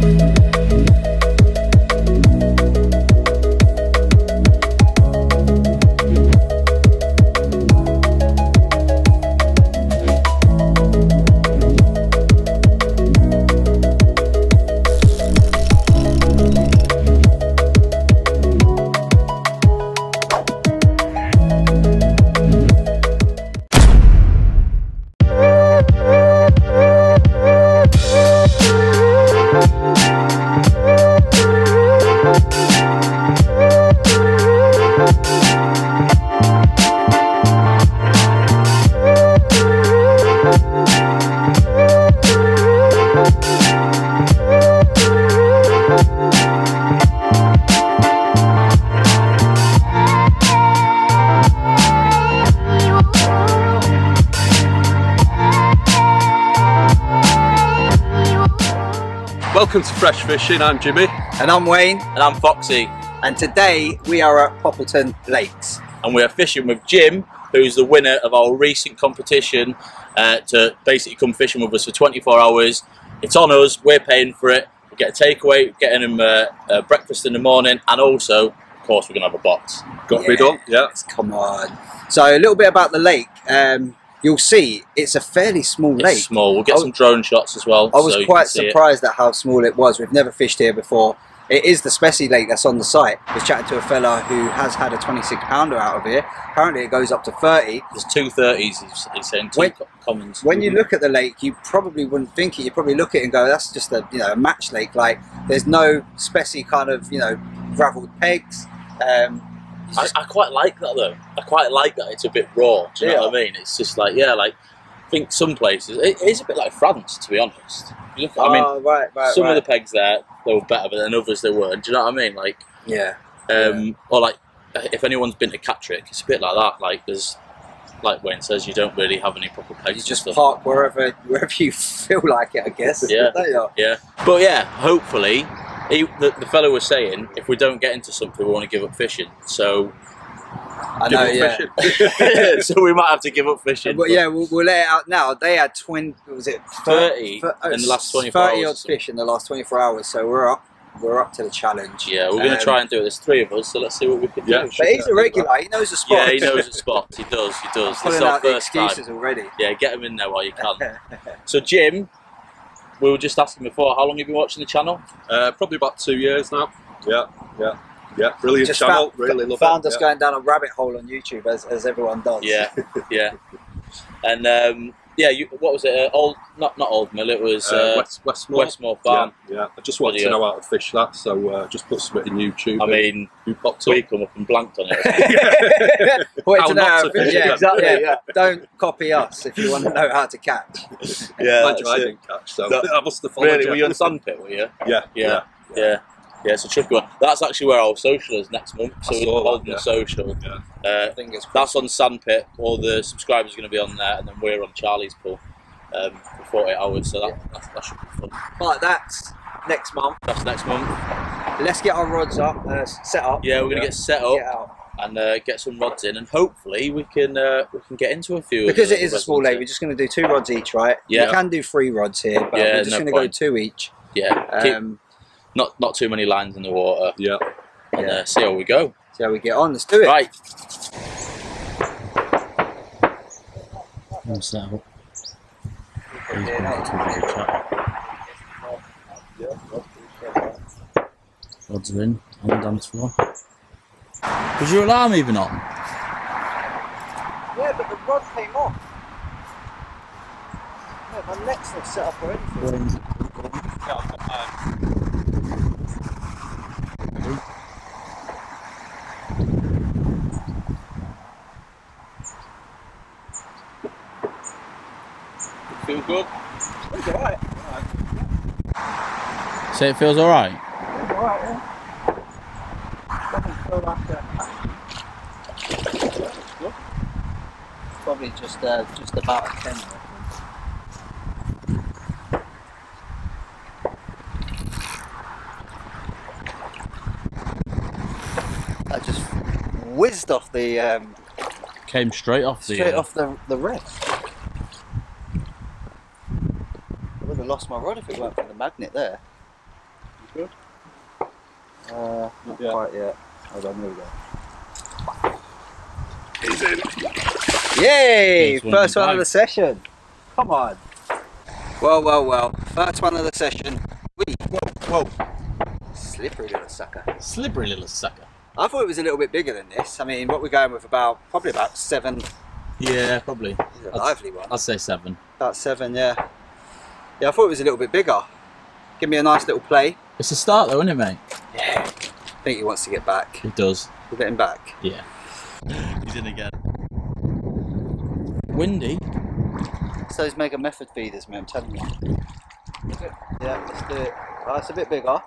Welcome Fishing, I'm Jimmy. And I'm Wayne, And I'm Foxy, and today we are at Poppleton Lakes. and we are fishing with Jim, who's the winner of our recent competition uh, to basically come fishing with us for 24 hours. It's on us, we're paying for it. We get a takeaway, getting him uh, uh, breakfast in the morning, and also, of course, we're going to have a box. Got to be done, yeah. Come on. So a little bit about the lake. Um, you'll see it's a fairly small It's lake. small. We'll get I some drone shots as well. I was so quite can see it. surprised at how small it was. We've never fished here before. It is the Spessy Lake that's on the site. I was chatting to a fella who has had a 26 pounder out of here. Apparently it goes up to 30. There's two 30s, he's, saying, two When- commons. When you look at the lake, you probably wouldn't think it. You probably look at it and go, "That's just a you know a match lake." Like there's no Spessy kind of you know gravelled pegs. Um, I, I quite like that though. I quite like that. It's a bit raw. Do you know what I mean? It's just like yeah, like I think some places it is a bit like France, to be honest. You look, I mean, oh, right, right, some right. of the pegs there they were better, but then others they weren't. Do you know what I mean? Like, yeah. um, or like if anyone's been to Catterick, it's a bit like that. Like there's, like Wayne says, you don't really have any proper pegs. You just park wherever wherever you feel like it, I guess. Yeah. Yeah, but yeah, hopefully. He, the, the fellow was saying if we don't get into something, we want to give up fishing. So, I Give know. up Yeah. fishing. so we might have to give up fishing. But yeah, we'll, we'll let it out now. They had twenty. Was it 30 thir- in the last 24 Thirty hours or odd fish in the last twenty-four hours. So we're up. We're up to the challenge. Yeah, we're going to Um, try and do it. There's three of us, so let's see what we can Yeah. do. But he's a regular. He knows the spot. Yeah, he knows the spots. He does. He does. This Pulling is our out the first time. excuses already. Yeah, get him in there while you can. So, Jim, we were just asking before, how long have you been watching the channel? Uh, probably about two years now. Yeah, yeah, yeah. Brilliant Just channel. found, really love found it. us yeah. going down a rabbit hole on YouTube as, as everyone does. Yeah, yeah. And um, yeah, you, what was it? Uh, old, not not Old Mill. It was Uh, uh, West, Westmore. Westmore Farm. Yeah, yeah. I just wanted Bloody to know how to fish that, so uh, just put something in YouTube. I mean, who popped up? we come up and blanked on it. Wanted How to know not to to fish. fish Yeah, exactly. Yeah, Yeah. Don't copy us if you want to know how to catch. yeah, I didn't catch, so That- I must have followed Really, you. were you on Sandpit? Were you? Yeah, Yeah. Yeah. Yeah, it's a tricky one. That's actually where our social is next month. So we're holding yeah. a social. Yeah. Uh, that's on Sandpit. All the subscribers are going to be on there, and then we're on Charlie's pool um, for 48 hours. So that, that, that should be fun. But that's next month. That's next month. Let's get our rods up, uh, set up. Yeah, we're going to Yeah. get set Get up out. and uh, get some rods in, and hopefully we can uh, we can get into a few. of Because the- it is a small lake, we're just going to do two rods each, right? Yeah. We can do three rods here, but Yeah, we're just no going to go two each. Yeah, keep, Um, not not too many lines in the water, Yeah. and Yeah. uh, see how we go. see how we get on. Let's do it. Right. What's that? Rods are in on the dance floor. Was your alarm even on? Yeah, but the rod came off. Yeah, my net's not set up or anything. Feel good? It's alright. Say it feels alright. Alright, yeah. Doesn't feel like a... Probably just uh, just about a 10. I just whizzed off the um, Came straight off the. straight uh, off the the rest. I would have lost my rod if it weren't for the magnet there. Good. Uh, not Yeah. quite yet. Hold on, here we go. He's in. Yay! First one First in one of the session. Come on. Well, well, well. First one of the session. Wee. Whoa, whoa. Slippery little sucker. slippery little sucker. I thought it was a little bit bigger than this. I mean, what we're going with about probably about seven. Yeah, probably. This is a lively one. I'd say seven. About seven, yeah. Yeah, I thought it was a little bit bigger. Give me a nice little play. It's a start though, isn't it, mate? Yeah. I think he wants to get back. He does. We'll get him back. Yeah. He's in again. Windy. It's those mega method feeders, man. I'm telling you. Yeah, let's do it. Oh, it's a bit bigger.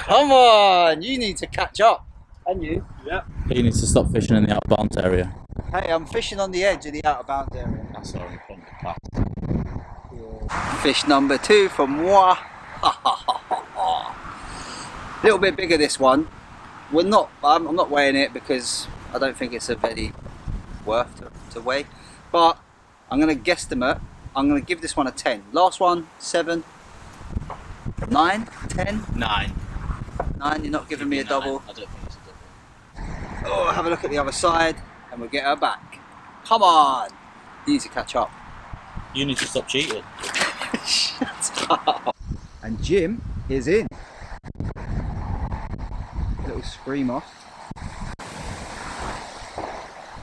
Come on, you need to catch up. And you. Yeah. He needs to stop fishing in the out bounds area. Hey, I'm fishing on the edge of the out of bounds area. That's all right. from the path. Fish number two from moi. Little bit bigger this one. We're not. I'm, I'm not weighing it because I don't think it's a very worth to, to weigh. But I'm going to guesstimate. I'm going to give this one a ten. Last one seven, nine, ten, Nine. nine. nine. You're not giving me a Nine. double. I don't think it's a double. Oh, have a look at the other side, and we'll get her back. Come on. You need to catch up. You need to stop cheating. Shut up. And Jim is in. Little scream off.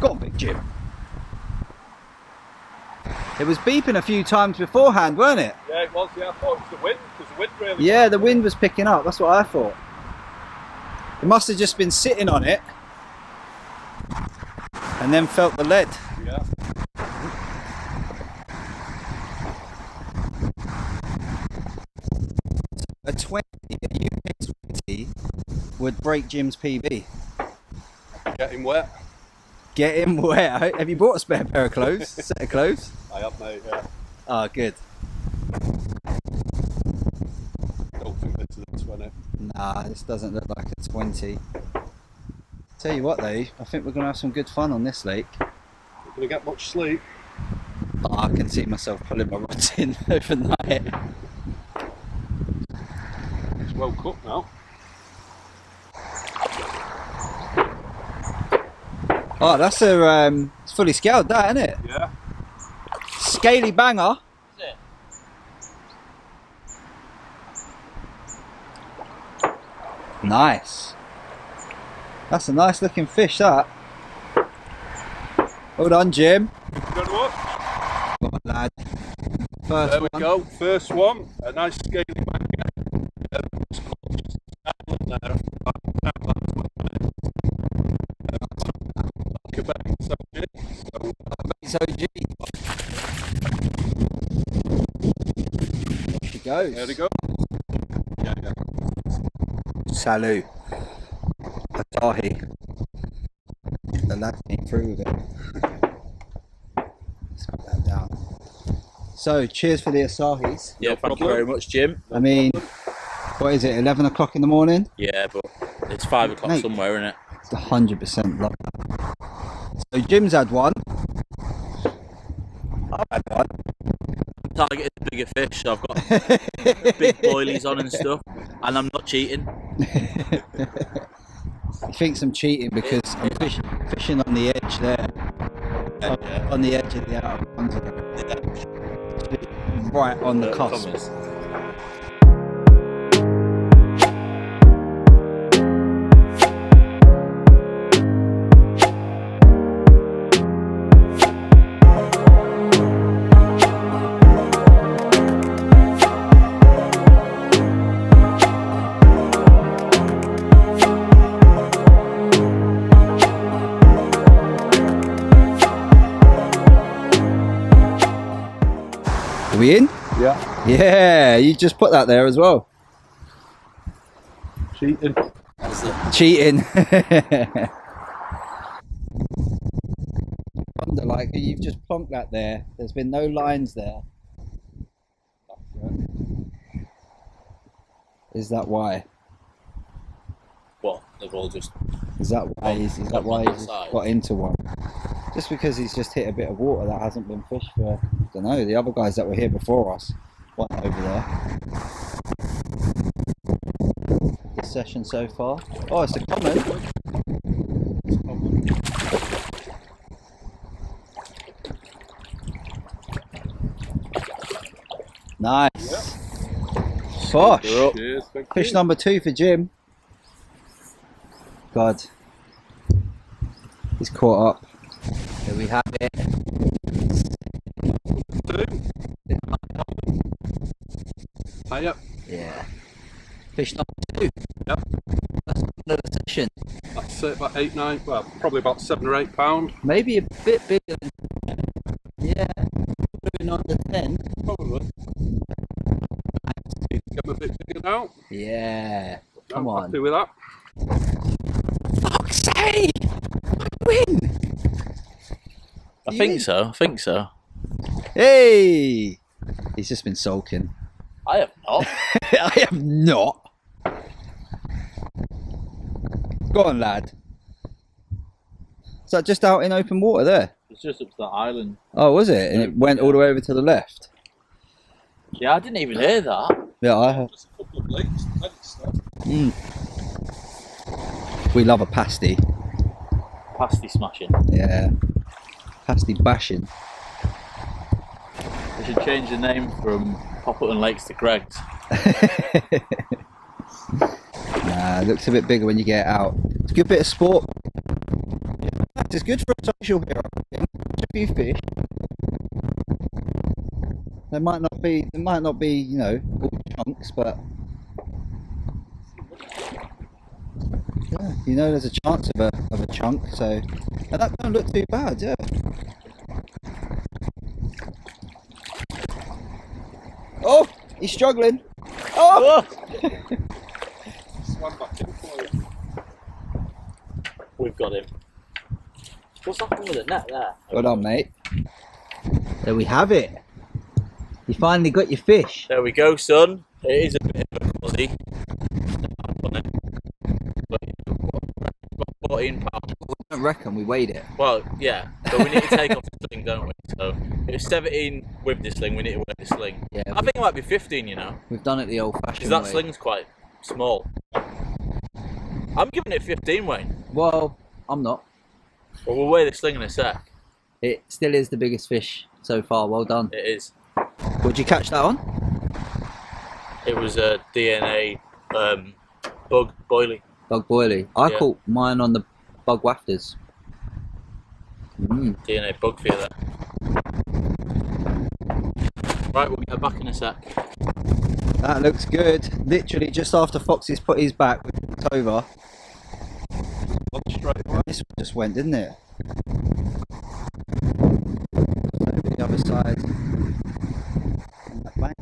Got on, big Jim. It was beeping a few times beforehand, weren't it? Yeah, it was. Yeah, I thought it was the wind because the wind really. Yeah, the wind was picking up. That's what I thought. It must have just been sitting on it and then felt the lead. Yeah. A 20, a UK 20 would break Jim's PB. Get him wet. Get him where? Have you bought a spare pair of clothes? Set of clothes? I have, mate. Yeah. Oh, good. Don't think this is a twenty. Eh? Nah, this doesn't look like a 20. Tell you what though, I think we're going to have some good fun on this lake. You're gonna get much sleep. Oh, I can see myself pulling my rods in overnight. It's well cooked now. Oh, that's a um, it's fully scaled, that isn't it? Yeah. Scaly banger. Is it? Nice. That's a nice looking fish, that. Hold on, Jim. Good one. Come on, lad. First There we one. go. First one. A nice scaly banger. It's OG. There she goes. there we go. Yeah, yeah. Salut. Asahi. The lad came through with it. Let's put that down. So, cheers for the Asahis. Yeah, No thank you very much, Jim. I mean, what is it, 11 o'clock in the morning? Yeah, but it's five o'clock somewhere, isn't it? It's 100% love So, Jim's had one. I've had one. Targeted bigger fish, so I've got big boilies on and stuff, and I'm not cheating. He thinks I'm cheating because I'm fish, fishing on the edge there. On, Yeah. on the edge of the out of. Right on the Uh, cusp. commas. Yeah. Yeah, you just put that there as well. Cheating. That's it. Cheating. Wonder, like you've just plonked that there. There's been no lines there. Is that why? Well, they've all just Is that why? He's, is that why on he's that side. got into one? Just because he's just hit a bit of water that hasn't been fished for. I don't know. The other guys that were here before us, one over there. This session so far. Oh, it's a common. Nice. Up. Cheers, Fish you. number two for Jim. God. He's caught up. There we have it. Two. Ah, yep. Yeah. Fish number two. Yep. That's another session. That's it, about eight, nine, well, probably about seven or eight pound. Maybe a bit bigger than. Yeah. Probably not the 10. Probably. Get them a bit bigger now. Yeah. Come I'm on. Happy with that. Fuck's sake! I win! I You think mean- so. I think so. Hey! He's just been sulking. I have not. I have not. Go on, lad. Is that just out in open water there? it's just up to the island. Oh, was it? And it went all the way over to the left. Yeah, I didn't even hear that. Yeah, I have. Just a couple of links. Thanks. Mm. We love a pasty. Pasty smashing. Yeah. Pasty bashing. We should change the name from Poppleton Lakes to Greggs. nah, it looks a bit bigger when you get out. It's a good bit of sport. It's good for a social. Catch a few fish. There might not be, there might not be, you know, all chunks, but yeah, you know, there's a chance of a of a chunk. So, and that don't look too bad, yeah. Oh, he's struggling. Oh, oh! Swam back in for you. We've got him. What's happened with the net there? well done, mate. There we have it. You finally got your fish. There we go, son. It is a bit of a fuzzy. On it. But, about 14 pounds. I reckon we weighed it. Well, yeah, but we need to take off the sling, don't we? So it was 17 with the sling. We need to weigh the sling. Yeah, I think it might be 15. You know, we've done it the old-fashioned because that way. sling's quite small. I'm giving it 15, Wayne. Well, I'm not. Well, we'll weigh the sling in a sec. It still is the biggest fish so far. Well done. It is. Would you catch that on? It was a DNA um, bug boilie. Bug boilie. I Yeah. caught mine on the bug wafters. Mm. DNA bug feeder. Right, we'll get back in a sec. That looks good. Literally just after Foxy's put his back, it's over. One straight away. This one just went, didn't it? Over the other side. On that bank.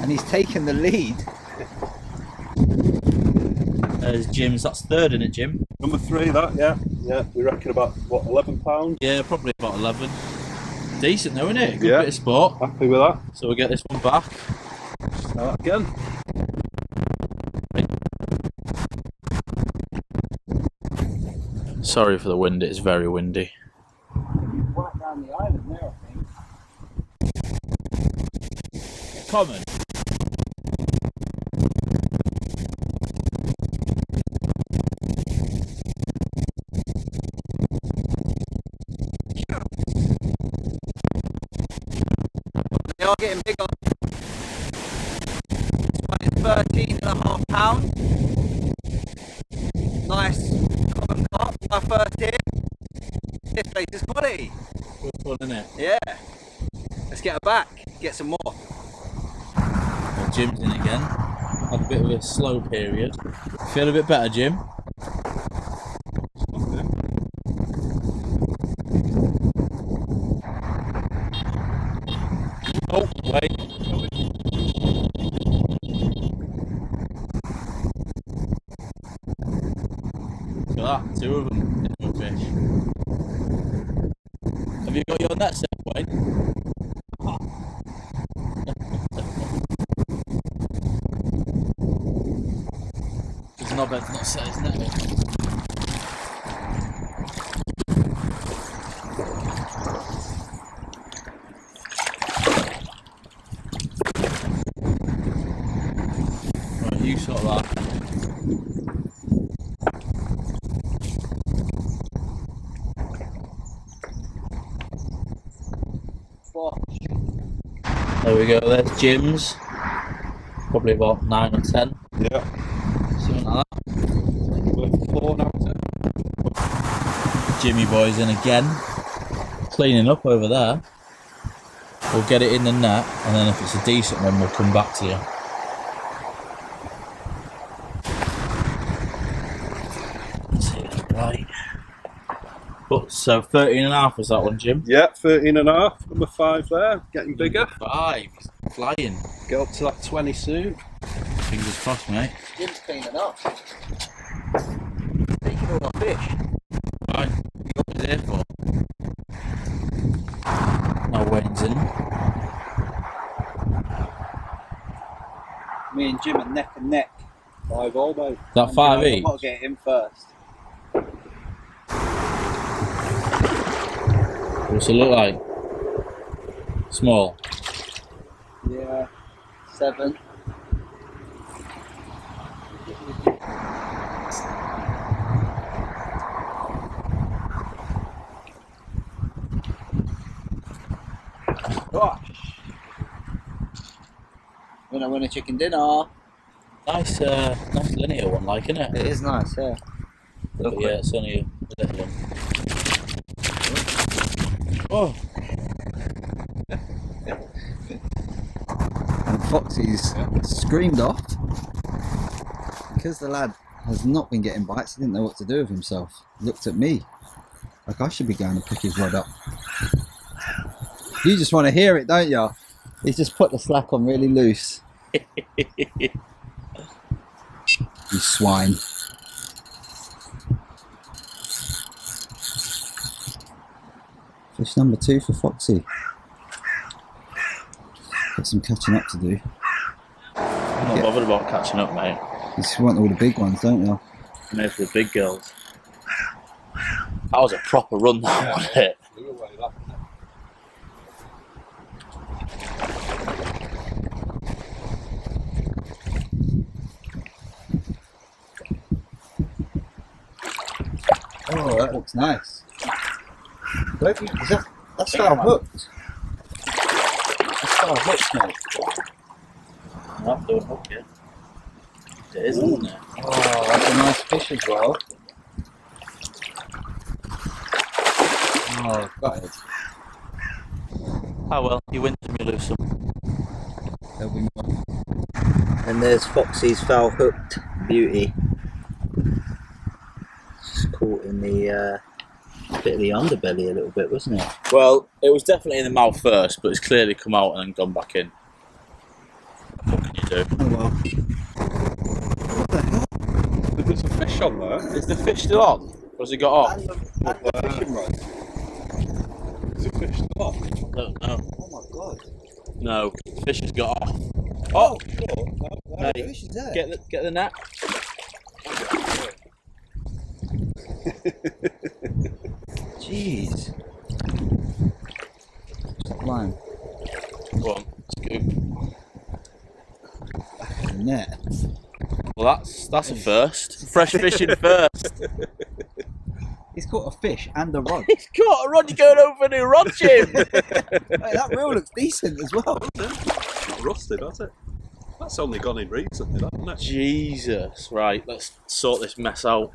And he's taken the lead. There's Jim's. That's third in it, Jim. Number three, that, yeah. Yeah, we reckon about, what, 11 pound? Yeah, probably about 11. Decent though, isn't it? Good Yeah. bit of sport. Happy with that. So we'll get this one back. Now that again. Sorry for the wind, it's very windy. Right down the island there, I think. Common. Getting bigger. This one is 13 and a half pounds. Nice common carp, my first hit. This place is quality. Good fun, isn't it? Yeah. Let's get her back, get some more. Well, Jim's in again. Had a bit of a slow period. Feel a bit better, Jim? Oh, wait. Look at that, two of them in the fish. Have you got your net set, Wayne? Knobhead's not set his net. Right, you. There we go, there's Jim's. Probably about 9 or 10, Yeah. something like that. We're four now. is it? Jimmy boy's in again. Cleaning up over there. We'll get it in the net, and then if it's a decent one, we'll come back to you. Let's see if it's right. But, so 13 and a half was that one, Jim? Yeah, 13 and a half. Number five there. Getting bigger. Five. Flying. Get up to that 20 soon. Fingers crossed, mate. Jim's cleaning up. Taking all our fish. Right. What was there for? Wayne's in. Me and Jim are neck and neck. Five all. That five I've each? got to get him first. What's it look like? Small. Yeah. Seven. Gosh. Winner, a chicken dinner. Nice, uh, nice linear one, like, isn't it? It is nice, yeah. But yeah, it's only a little one. Oh, and Foxy's screamed off because the lad has not been getting bites. He didn't know what to do with himself. Looked at me like I should be going to pick his rod up. You just want to hear it, don't you? He's just put the slack on really loose. You swine. Fish number two for Foxy. Got some catching up to do. I'm not Yeah. bothered about catching up, mate. You just want all the big ones, don't you? Made for the big girls. That was a proper run, that wasn't it? Flew away, that. Oh, that looks nice. Don't you, is that, that's foul hooked. That's foul hooked, mate. Not doing hook yet. It is, isn't it? Oh, that's a nice fish as well. Oh, got it. Oh ah, well, you win some, you lose some. There'll be more. And there's Foxy's foul hooked beauty. Just caught in the uh, bit of the underbelly a little bit, wasn't it? Well, it was definitely in the mouth first, but it's clearly come out and then gone back in. What can you do? Oh well. What the hell? But there's a fish on there. Is the fish still on? Or has it got off? And the, and the fishing rod. There's a fish still on. No, no. Oh my god. No, the fish has got off. Oh, Mate, the fish is there. get the, get the net. Jeez. Stop lying. Go on, scoop. Net. Well, that's that's a first. Fresh fishing first. He's caught a fish and a rod. He's caught a rod. You're going over a new rod, Jim. hey, that reel looks decent as well. Not rusted, has it? That's only gone in recently, that, hasn't it? Jesus. Right, let's sort this mess out.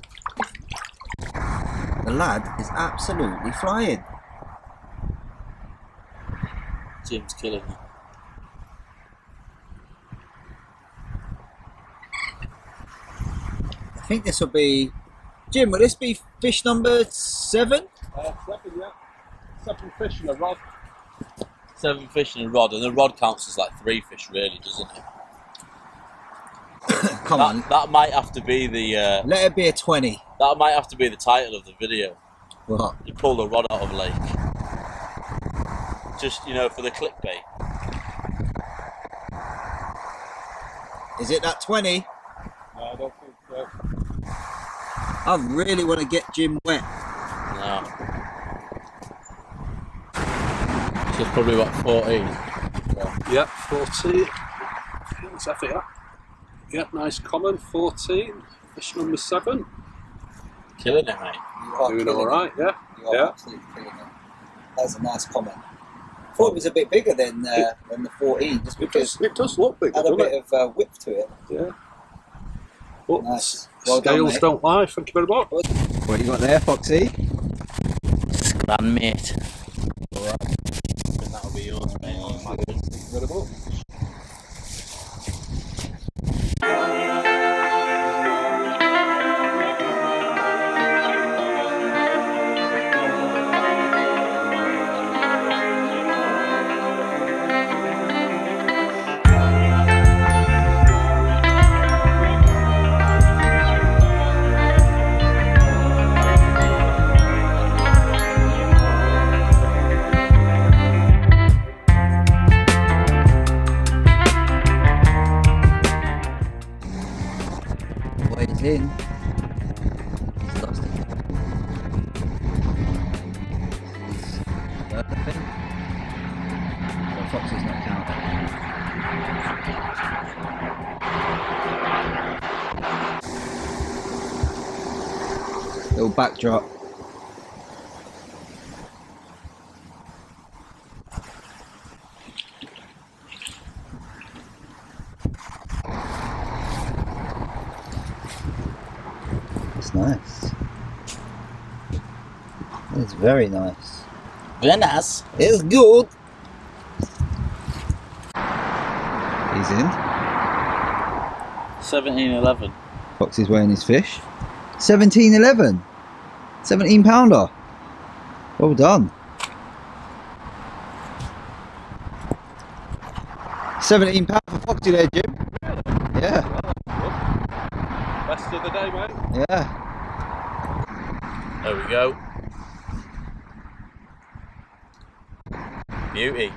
The lad is absolutely flying. Jim's killing me. I think this will be. Jim, will this be fish number seven? Uh, seven, yeah. Seven fish in a rod. Seven fish and a rod, and the rod counts as like three fish, really, doesn't it? Come on, That, that might have to be the uh, let it be a 20. that might have to be the title of the video. What? You pull the rod out of lake. Just you know for the clickbait. Is it that 20? No, I don't think so. I really want to get Jim wet. No. So it's probably about 14. Yeah, 14. Let's have it up. Yeah, nice common. 14. Fish number seven. Killing it, mate. You are Doing all right, yeah. You are Yeah. absolutely killing it. That's a nice comment. I thought it was a bit bigger than uh, than the 14, just It because does, it does look big, it had a bit it? of uh, width to it. Yeah. But Nice. Well scales mate. don't lie. Thank you very much. What you got there, Foxy? Scran, mate. Very nice. Very nice. It's good. He's in. 17 11. Foxy's weighing his fish. 17.11. 17 pounder. Well done. 17 pound for Foxy there, Jim. Yeah, Best of the day, mate. yeah. There we go. Beauty.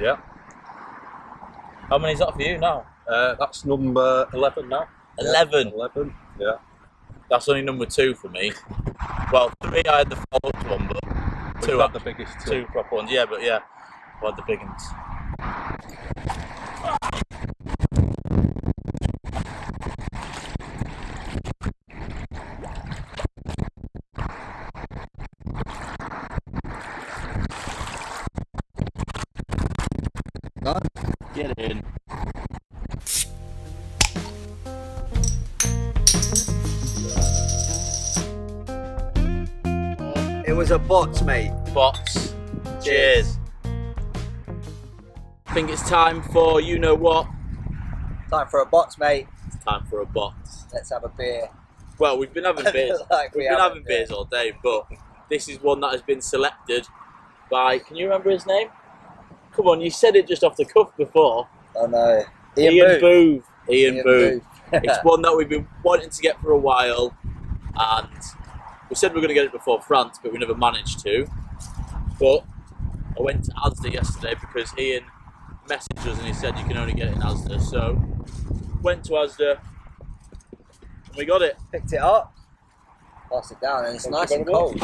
Yeah. How many's that for you now? Uh, that's number 11 now. 11. 11. Yeah. That's only number two for me. Well, three I had the up one, but Two two, had the biggest two. two proper ones. Yeah, but yeah, I had the big ones. Done. It was a box, mate. Bots. Cheers. I think it's time for you know what? Time for a box, mate. It's time for a bot. Let's have a beer. Well, we've been having beers. like we We've been having beers all day, but this is one that has been selected by. Can you remember his name? Come on, you said it just off the cuff before. Oh no. Ian, Ian, Booth. Booth. Ian, Ian Booth. Booth. it's one that we've been wanting to get for a while, and we said we were going to get it before France, but we never managed to. But I went to Asda yesterday because Ian messaged us and he said you can only get it in Asda. So went to Asda and we got it. Picked it up. passed it down, and it's Thank nice and cold.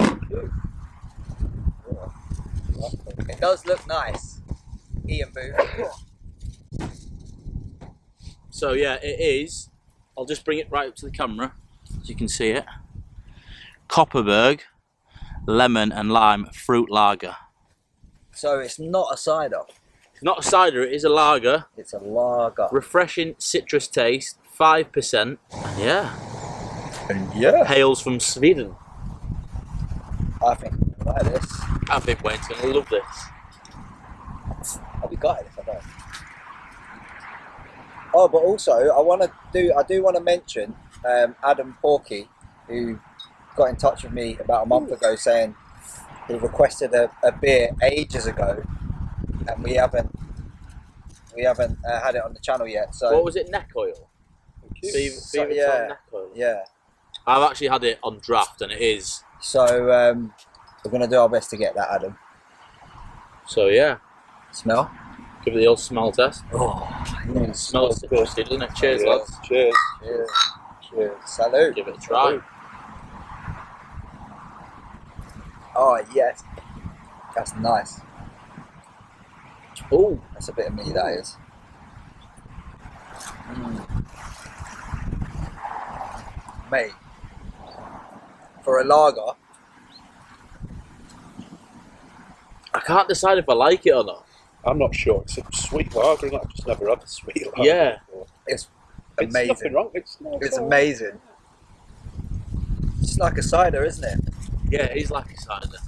It does look nice. Ian Booth. So yeah, it is. I'll just bring it right up to the camera so you can see it. Kopparberg lemon and lime fruit lager. So it's not a cider. It's not a cider, it is a lager. It's a lager. Refreshing citrus taste, 5%. Yeah, And Yeah. hails from Sweden. I think I like this. I think Wayne's going to love this. I'll be gutted if I don't. Oh, but also I want to do. I do want to mention um, Adam Porky, who got in touch with me about a month ago, saying he requested a, a beer ages ago, and we haven't we haven't uh, had it on the channel yet. So What was it, neck oil? Beaver, So, beaver yeah. neck oil. yeah. I've actually had it on draft and it is. So um, We're gonna do our best to get that, Adam. So yeah, Smell. give it the old smell test. Oh, It smells citrusy, doesn't it? Cheers, Yeah. lads. Cheers. Cheers. Cheers. Salute. Give it a try. Oh yes. That's nice. Oh, That's a bit of me. That is. Mm. Mate, for a lager, I can't decide if I like it or not. I'm not sure. It's a sweet lager, and I've just never had a sweet lager. Yeah. before. it's It's nothing amazing. wrong. It's, no, It's all right. amazing. It's like a cider, isn't it? Yeah, it is like a cider.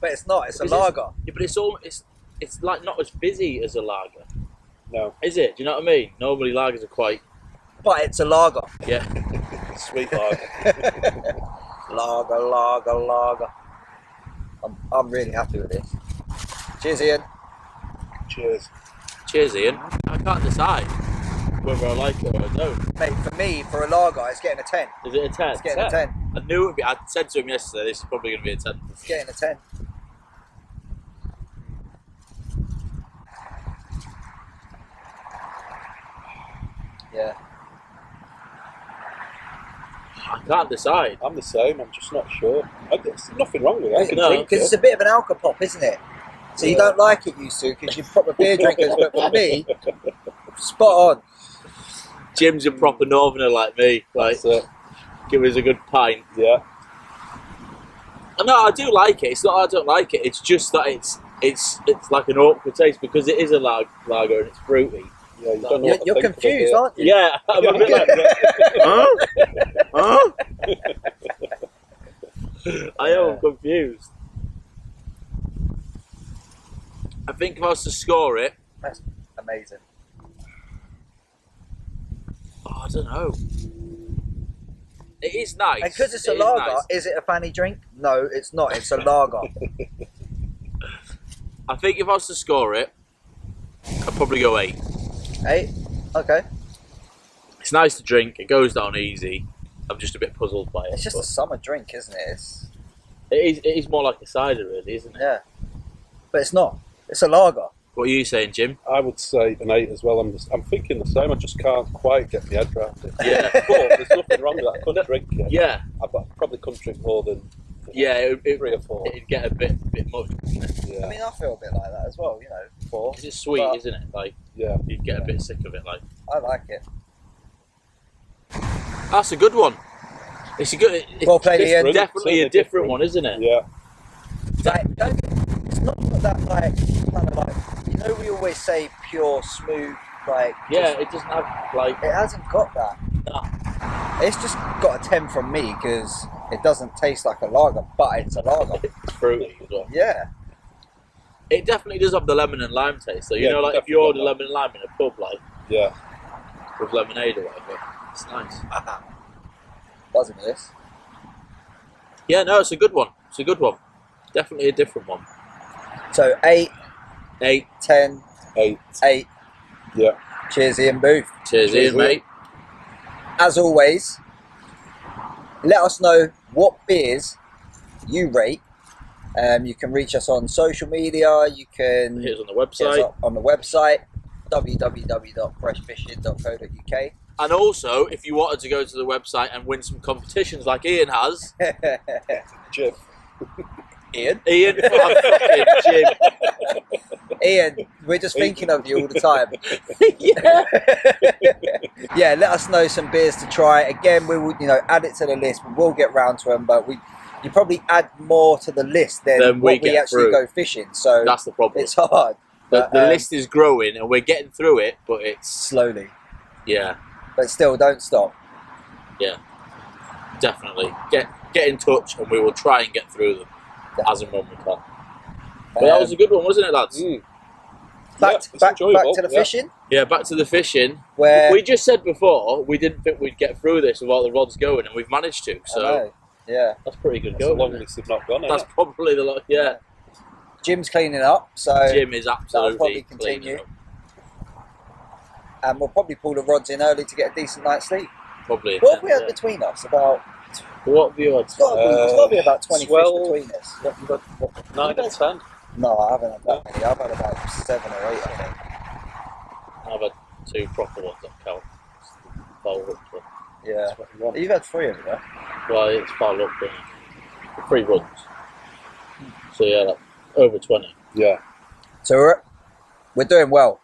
But it's not. It's a Is it- lager. Yeah, but it's all it's it's like not as busy as a lager, No, is it? Do you know what I mean? Normally lagers are quite But it's a lager. yeah. sweet lager. lager, lager, lager. I'm, I'm really happy with this. Cheers, Ian. Cheers. Cheers, Ian. I can't decide whether I like it or I don't. Mate, for me, for a lager, it's getting a 10. Is it a ten? It's getting a 10. I knew it'd be. I said to him yesterday, this is probably going to be a ten. It's getting a 10. Yeah. I can't decide. I'm the same. I'm just not sure. I- There's nothing wrong with it. I can No. drink Because it's a bit of an alcohol pop, isn't it? So you don't like it, used to, because you're proper beer drinkers. But for me, spot on. Jim's a proper northerner like me. Like, That's it. give us a good pint. Yeah. No, I do like it. It's not I don't like it. It's just that it's it's it's like an awkward taste because it is a lag, lager and it's fruity. Yeah, you don't know You're, you're think of it, confused, yeah. aren't you? Yeah, I'm a bit like, huh? Huh? I am Yeah. confused. I think if I was to score it, That's amazing. oh, I don't know. It is nice. And because it's a It is lager, nice. is it a fanny drink? No, it's not. It's a lager. I think if I was to score it, I'd probably go eight. Eight? Okay. It's nice to drink. It goes down easy. I'm just a bit puzzled by it. It's just a summer drink, isn't it? It's, it is. It is more like a cider, really, isn't it? yeah. But it's not. It's a lager. What are you saying, Jim? I would say an eight as well. I'm just, I'm thinking the same. I just can't quite get my head around it. Yeah. but there's nothing wrong with that. I couldn't drink it. Yeah, I but I probably couldn't drink more than yeah. It, it, three or four. it'd get a bit, bit much. wouldn't it? I mean, I feel a bit like that as well, you know, four. It's sweet, But- isn't it? Like Yeah. you'd get a bit sick of it. Like I like it. that's a good one. It's a good. It's Well played, Ian. It's definitely a different different. one, isn't it? Yeah. Like, don't, it's not that, like, kind of like, you know, we always say pure, smooth, like, Yeah, just- it doesn't have like. it hasn't got that. No. It's just got a 10 from me because it doesn't taste like a lager, but it's a lager. It's fruity as well. Yeah. It definitely does have the lemon and lime taste. So you Yeah, know, like if you order lemon and lime in a pub, like Yeah. with lemonade or whatever, it's nice. Buzzing with this. Yeah, no, it's a good one. It's a good one. Definitely a different one. So, 8, Eight. 10, Eight. 8. Yeah. Cheers, Ian Booth. Cheers, Cheers, Ian, mate. As always, let us know what beers you rate. Um, you can reach us on social media. You can Here's on the website. on the website www.freshfishing.co.uk. And also, if you wanted to go to the website and win some competitions like Ian has, Jim. Ian, Ian, fucking Jim. Ian, we're just thinking of you all the time. yeah. yeah, let us know some beers to try. Again, we will, you know, add it to the list. We will get round to them, but we, you probably add more to the list than Than we what we actually through. go fishing. So That's the problem. it's hard. The, but, the um, list is growing and we're getting through it, but it's, slowly, yeah, but still, don't stop. Yeah. Definitely. Get get in touch and we will try and get through them as and when we can. But that Um, was a good one, wasn't it, lads? Mm. back, Yeah, to, back, back to the yeah. fishing, Yeah, back to the fishing. where we just said before we didn't think we'd get through this with all the rods going, and we've managed to. So yeah, that's pretty good That's the going. longest they've not gone. That's That's probably the lot. Yeah, Jim's cleaning up, so Jim is absolutely probably cleaning continue. up. and we'll probably pull the rods in early to get a decent night's sleep. Probably. What have we had yeah. between us? About What have you had? It's got, to be, it's got to be about 20 12. fish between us. What, you got, what, nine and ten? No, I haven't had that many. I've had about seven or eight, I think. I've had two proper ones that count. Foul up to Yeah. 21. You've had three of them, though. Well, it's foul up to three runs. So yeah, like, over 20. Yeah. So we're, we're doing well.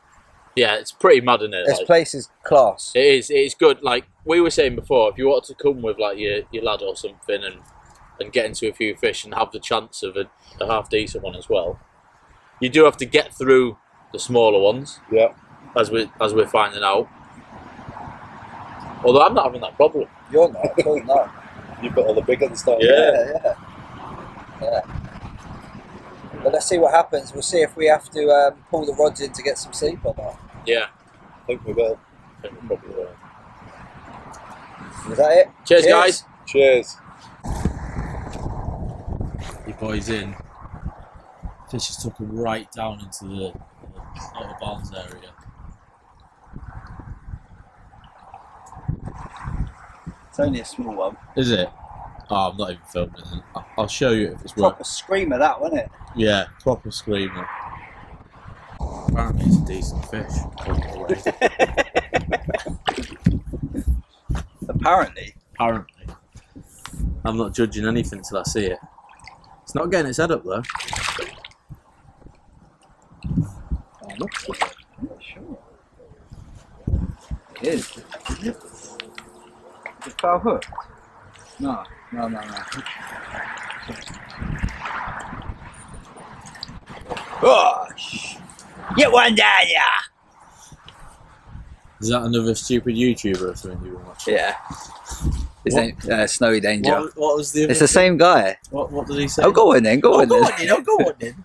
Yeah, it's pretty mad in it. This Like, place is class. it is. It's good. Like we were saying before, if you wanted to come with like your, your lad or something and and get into a few fish and have the chance of a, a half decent one as well, you do have to get through the smaller ones Yeah. as we as we're finding out. Although I'm not having that problem. You're not. Cool, no. You've got all the big ones. Yeah. yeah. Yeah. But let's see what happens. We'll see if we have to um, pull the rods in to get some sleep or not. Yeah. I think we will. I think we probably will. Is that it? Cheers, guys. Cheers. Your boys in. Fish has took him right down into the, the Outer Barnes area. It's only a small one. Is it? Oh, I'm not even filming it. I- I'll show you if it's Proper screamer, that wasn't it? Yeah, proper screamer. Apparently, it's a decent fish. Apparently. Apparently. I'm not judging anything till I see it. It's not getting its head up though. Oh, looks like it. I'm not sure. It is. Is it? Is it foul hook? No, no, no, no. Oh, Get one down, yeah! Is that another stupid YouTuber or something been watching? Yeah. His What? name, uh, Snowy Danger. What, what was the It's the same guy. What, what did he say? Oh, go on then, go Oh, on go then. on then, oh, go on then.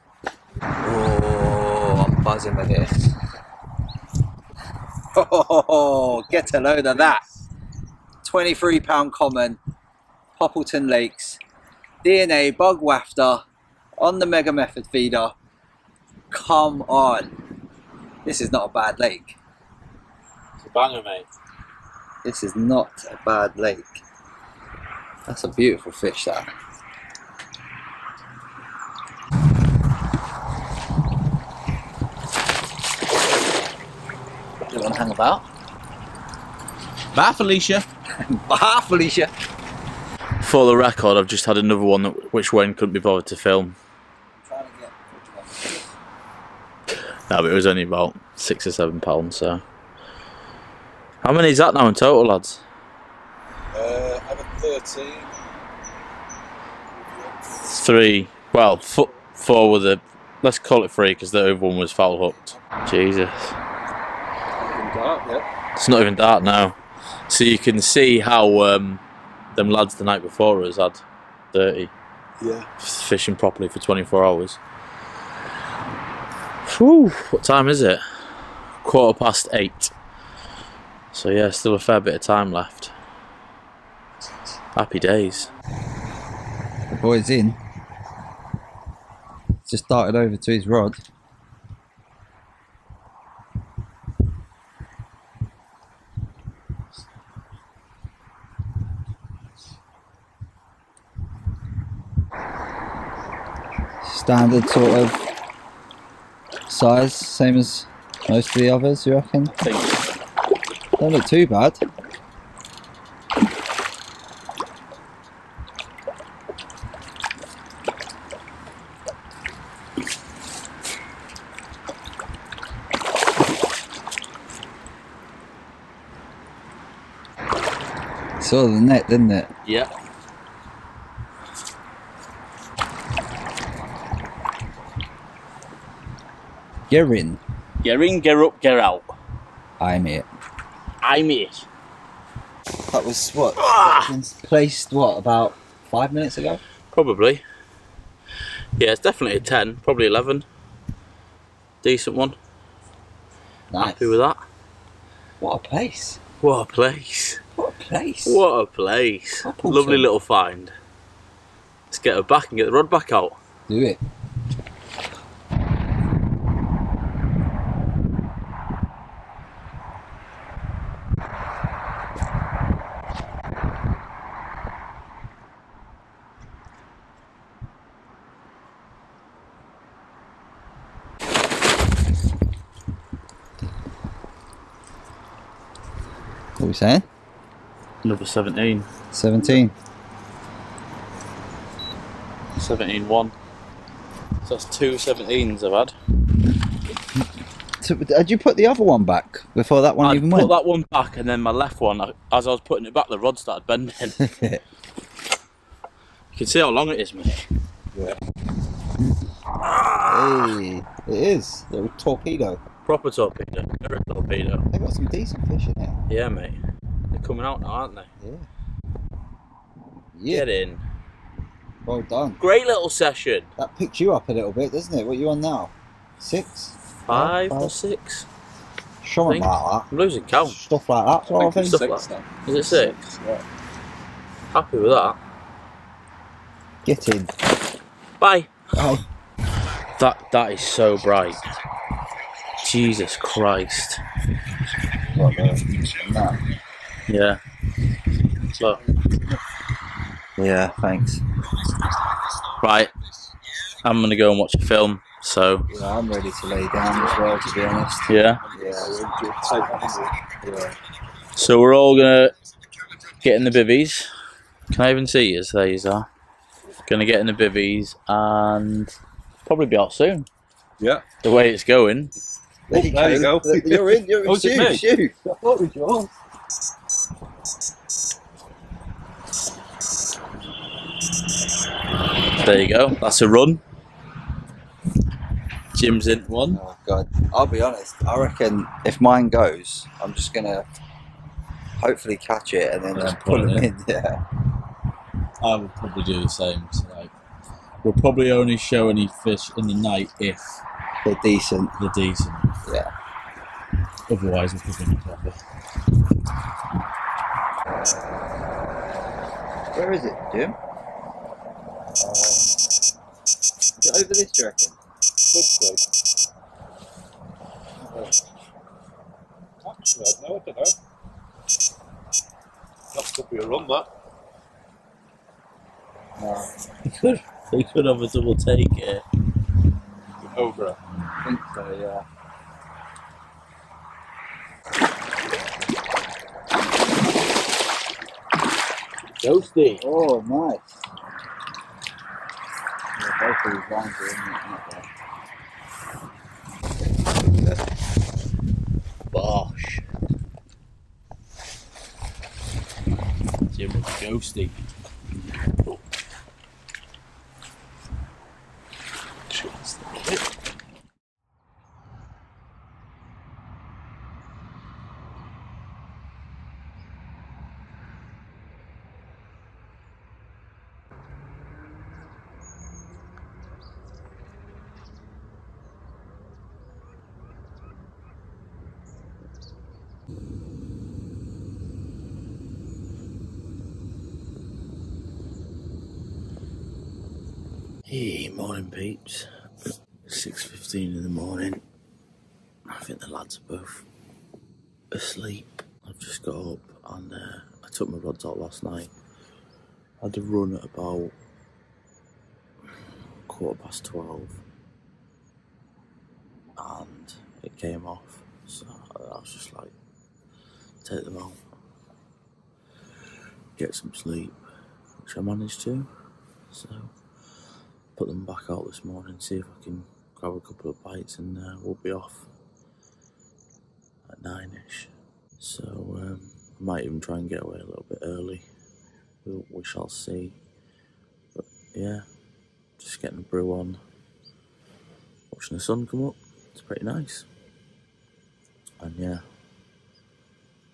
Oh, I'm buzzing with this. Oh, get a load of that. £23 common, Poppleton Lakes, DNA bug wafter on the Mega Method feeder. Come on. This is not a bad lake. It's a banger, mate. This is not a bad lake. That's a beautiful fish, that. Do You want to hang about? Bye, Felicia. Bye, Felicia. For the record, I've just had another one that, which Wayne couldn't be bothered to film. Trying to get No, but it was only about six or seven pounds, so. How many is that now in total, lads? Uh, at 13. Three. Well, f- four with the. Let's call it three because the other one was foul hooked. Jesus. Dark, yeah. It's not even dark now. So you can see how um, them lads the night before us had 30 Yeah. fishing properly for 24 hours. Whew, what time is it? Quarter past eight. So yeah, still a fair bit of time left. Happy days. The boy's in. Just darted over to his rod. Standard sort of size, same as most of the others, you reckon? Don't look too bad. Saw the net, didn't it? Yeah. You're in. Get in, get up, get out. I'm it. I'm. That was what? Ah! Placed what about five minutes ago? Probably. Yeah, it's definitely a 10, probably 11. Decent one. Nice. Happy with that. What a place. What a place. What a place. What a place. Lovely little find. Let's get her back and get the rod back out. Do it. We saying? Another 17. 17. 17 1. So that's two 17s I've had. So, had you put the other one back before that one I even put that one back and then my left one, I- as I was putting it back, the rod started bending. you can see how long it is, mate. Yeah. hey, it is. Little torpedo. Proper torpedo. Mirror torpedo. They've got some decent fish in here. Yeah, mate. They're coming out now, aren't they? Yeah. Yeah. Get in. Well done. Great little session. That picked you up a little bit, doesn't it? What are you on now? Six? Five Five. or six? Something like I'm losing count. Stuff like that. Sort of I thing. think Stuff it's like- six Is it six? now. Yeah. Happy with that. Get in. Bye. Oh, That that is so bright. Jesus Christ. what the? Yeah. Look. Yeah, thanks. Right. I'm gonna go and watch a film. So Yeah, I'm ready to lay down as well, to be honest. yeah. Yeah, we'll do- take that, haven't we? Yeah. So we're all gonna get in the bivvies. Can I even see you? There you are. Gonna get in the bivvies and probably be out soon. Yeah. The way it's going. There you, There you go. go. You're in. You're in. Shoot, shoot. I thought it was yours. There you go. That's a run. Jim's in one. Oh god. I'll be honest. I reckon if mine goes, I'm just gonna hopefully catch it and then Just just pull put it them in. in. Yeah. I would probably do the same. So like, we'll probably only show any fish in the night if They're decent. they're decent. Yeah. Otherwise, we're probably not happy. Where is it, Jim? Is it over this, do you reckon? Could be. Actually, I don't know. That could be a run, that. No. We could, we could have a double take here. Over. I think so, yeah. Ghosty. Oh, nice. Yeah, both of these lines are in they? Bosh. Jim the ghosty. Hey, morning peeps. 6.15 in the morning. I think the lads are both asleep. I've just got up and uh, I took my rods out last night. I had a run at about quarter past 12 and it came off. So I was just like, take them out, get some sleep, which I managed to. So put them back out this morning, see if I can grab a couple of bites, and uh, we'll be off at nine ish. So um, I might even try and get away a little bit early. We'll, we shall see. But yeah, just getting a brew on, watching the sun come up. It's pretty nice. And yeah.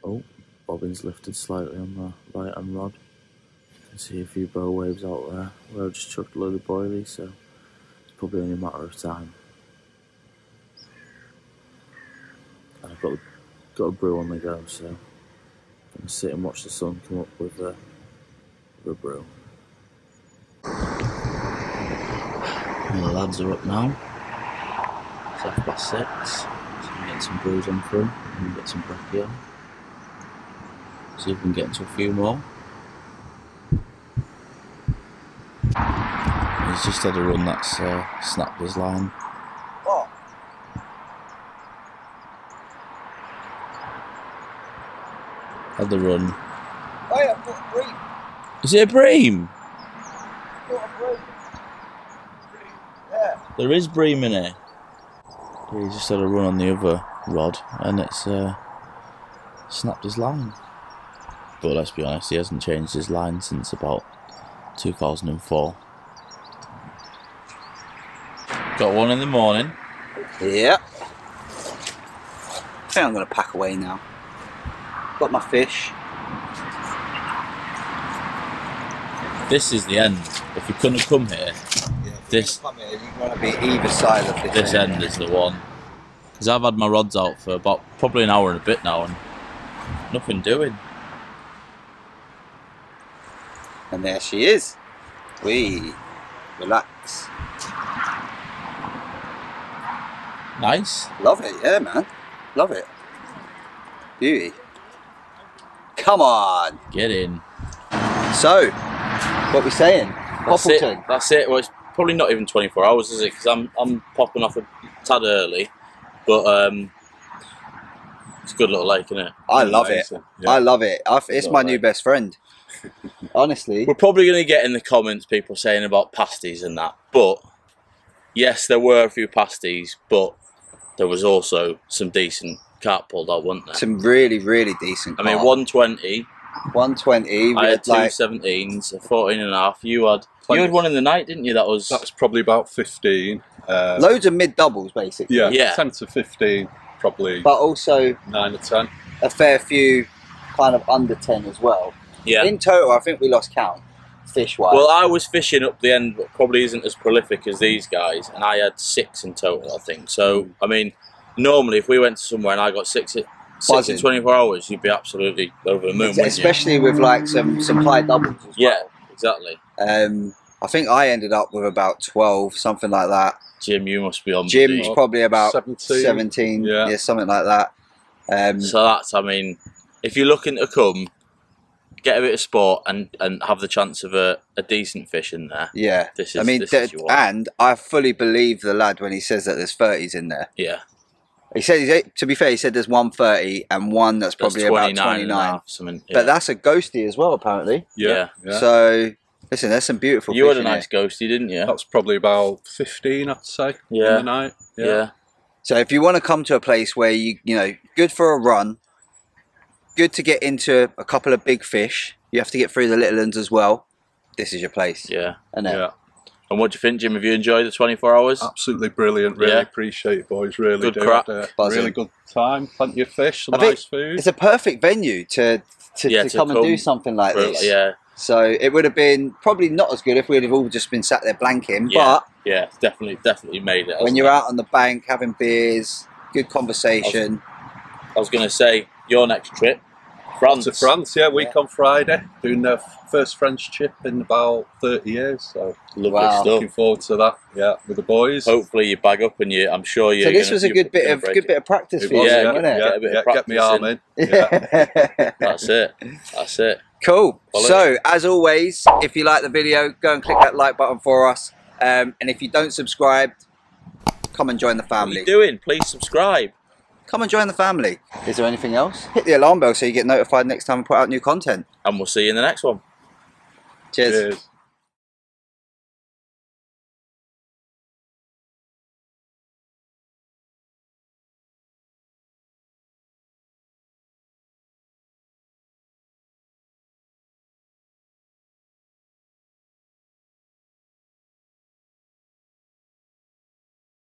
Oh, bobbin's lifted slightly on the right hand rod. Can see a few bow waves out there Well, just chucked a load of boilies, so it's probably only a matter of time. And I've got got a brew on the go, so I'm gonna sit and watch the sun come up with a, with a brew. And the lads are up now. It's half past six, so I'm getting some brews on through and get some brekkie on. See if we can get into a few more. He's just had a run that's uh, snapped his line. Oh, of the run. Oh yeah, I've bream. Is it a bream? A bream. Yeah. There is bream in it. He's just had a run on the other rod and it's uh, snapped his line. But let's be honest, he hasn't changed his line since about 2004. Got one in the morning. Yeah. I think I'm gonna pack away now. Got my fish. This is the end. If you couldn't have come here, This- Come here, you want to be either side of this. this end is the one. Because I've had my rods out for about probably an hour and a bit now and nothing doing. And there she is. We relax. Nice. Love it, yeah, man. Love it. Beauty. Come on. Get in. So, what we saying? That's it. That's it. Well, it's probably not even 24 hours, is it? Because I'm I'm popping off a tad early, but um, it's a good little lake, isn't it? I love it. Yeah. I love it. I, it's my Love new best friend. Honestly. We're probably going to get in the comments people saying about pasties and that, but yes, there were a few pasties, but there was also some decent carp pulled out, wasn't there? Some really, really decent. I mean, carp. 120. 120. We I had had two like 17s, a 14 and a half. You had you had one in the night, didn't you? That was That was probably about 15. Uh, loads of mid doubles, basically. yeah, Yeah. 10 to 15, probably But also 9 or 10. a fair few kind of under 10 as well. yeah. In total, I think we lost count, fish wise. Well, I was fishing up the end, but probably isn't as prolific as these guys, and I had six in total, I think. So, I mean, normally if we went to somewhere and I got six, six Buzzing. in 24 hours, you'd be absolutely over the moon, wouldn't you? Especially with like some, some high doubles as Yeah, exactly. Um, I think I ended up with about 12, something like that. Jim, you must be on. Jim's probably about 17. 17, yeah. Yeah. something like that. Um, So that's, I mean, if you're looking to come, get a bit of sport and, and have the chance of a, a decent fish in there. yeah. This is. I mean, this th- is and I fully believe the lad when he says that there's 30s in there. Yeah, He said, he's, to be fair, he said there's 130 and one that's that's probably 29, about 29. half, something. Yeah. But that's a ghosty as well, apparently. Yeah. yeah. So, listen, there's some beautiful you fish had a nice here. ghosty, didn't you? That's probably about 15, I'd say, Yeah. in the night. yeah. So if you want to come to a place where you, you know, good for a run, good to get into a couple of big fish, you have to get through the little ones as well. This is your place. Yeah. And Yeah. And what do you think, Jim? Have you enjoyed the 24 hours? Absolutely brilliant. Really Yeah. appreciate it, boys. Really Good do. crack. Had a really good time. Plenty of fish, some nice food. It's a perfect venue to to, Yeah, to to come and do something like For- this. yeah, So it would have been probably not as good if we'd have all just been sat there blanking. yeah, yeah. Definitely, definitely made it. When you're it? out on the bank having beers, good conversation. I was going to say your next trip, France. to France, yeah, week on Friday, doing the first French trip in about 30 years. So Lovely Wow. looking forward to that. Yeah, with the boys. Hopefully you bag up and you. I'm sure you. so this was a good bit of good bit of practice It for you, was, Yeah, yeah, wasn't yeah, it? Get a bit of yeah, get me arm practice in. Yeah. That's it. That's it. Cool. Follow so, as always, if you like the video, go and click that like button for us. Um, and if you don't subscribe, come and join the What are family. you doing? Please subscribe. Come and join the family. Is there anything else? Hit the alarm bell so you get notified next time we put out new content. And we'll see you in the next one. Cheers. Cheers.